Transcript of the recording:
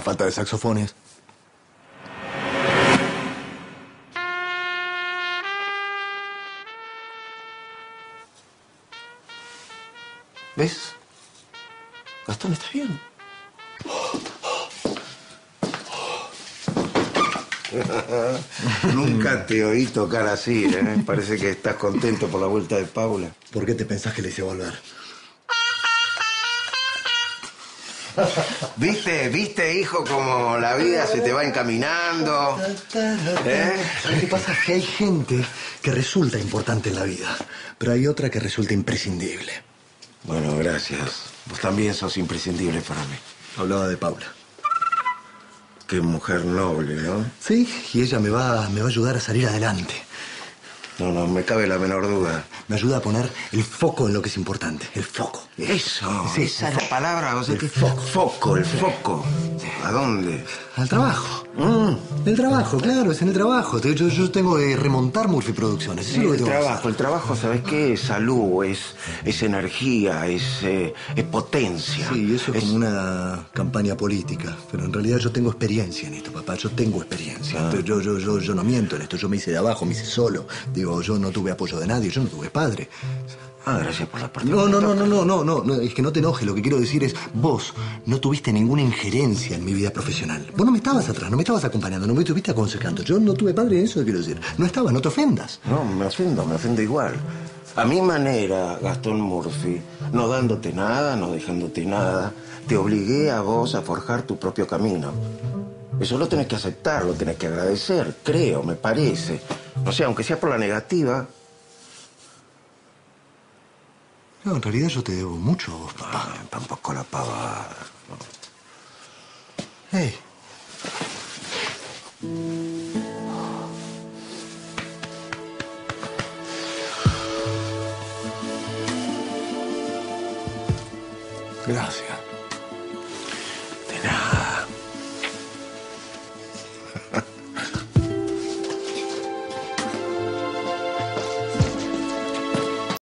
A falta de saxofones. ¿Ves? Gastón, ¿estás bien? Nunca te oí tocar así, ¿eh? Parece que estás contento por la vuelta de Paula. ¿Por qué te pensás que le hice volver? ¿Viste, viste, hijo, como la vida se te va encaminando? ¿Eh? ¿Sabes qué pasa? Que hay gente que resulta importante en la vida, pero hay otra que resulta imprescindible. Bueno, gracias. Vos también sos imprescindible para mí. Hablaba de Paula. Qué mujer noble, ¿no? Sí, y ella me va, me va a ayudar a salir adelante. No, no me cabe la menor duda. Me ayuda a poner el foco en lo que es importante. El foco. Eso, Sí, esa es la palabra. O sea, El que- foco. Foco, el foco. ¿A dónde? Al trabajo. El trabajo, claro, es en el trabajo. Yo, yo tengo que remontar Murphy Producciones. Eso es lo que el tengo trabajo, el trabajo, ¿sabes qué? Es salud, es, es energía, es, eh, es potencia. Sí, eso es como una campaña política. Pero en realidad yo tengo experiencia en esto, papá. Yo tengo experiencia. Ah. Entonces, Yo, yo, yo, yo no miento en esto. Yo me hice de abajo, me hice solo. Digo, yo no tuve apoyo de nadie, yo no tuve padre. Ah, gracias por la parte. No, no, no, no, no, no, no, no, es que no te enojes. Lo que quiero decir es, vos no tuviste ninguna injerencia en mi vida profesional. Vos no me estabas atrás, no me estabas acompañando, no me estuviste aconsejando. Yo no tuve padre eso, quiero decir. No estabas, no te ofendas. No, me ofendo, me ofendo igual. A mi manera, Gastón Murphy, no dándote nada, no dejándote nada, te obligué a vos a forjar tu propio camino. Eso lo tenés que aceptar, lo tenés que agradecer, creo, me parece. No sé, aunque sea por la negativa. No, en realidad yo te debo mucho a vos, papá. Ah, tampoco la pavada. Hey. Gracias.